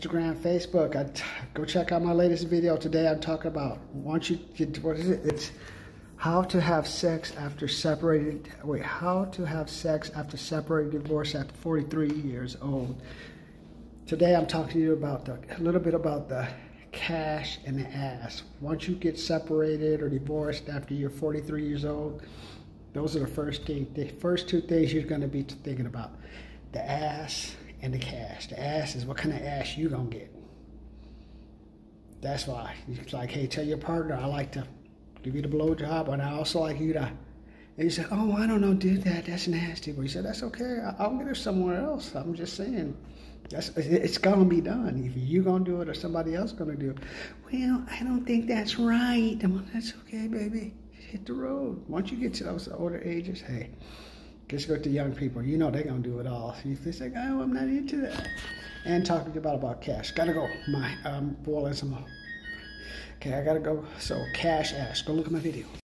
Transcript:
Instagram, Facebook. I t- go check out my latest video today. I'm talking about once you get what is it? It's how to have sex after separated. Wait, how to have sex after separated divorce after 43 years old. Today I'm talking to you about the, a little bit about the cash and the ass. Once you get separated or divorced after you're 43 years old, those are the first thing, the first two things you're going to be thinking about: the ass and the cash. The ass is what kind of ass you gonna get. That's why. It's like, hey, tell your partner I like to give you the blowjob, and I also like you to. And you said, oh, I don't know, do that. That's nasty. But he said, that's okay. I'll get her somewhere else. I'm just saying. That's, it's gonna be done. If you gonna do it or somebody else gonna do it. Well, I don't think that's right. That's okay, baby. Hit the road. Once you get to those older ages, hey, just go to young people. You know they're gonna do it all. They say, "Oh, I'm not into that," and talking about about cash. Gotta go. My um, boiling some. Okay, I gotta go. So cash ash. Go look at my video.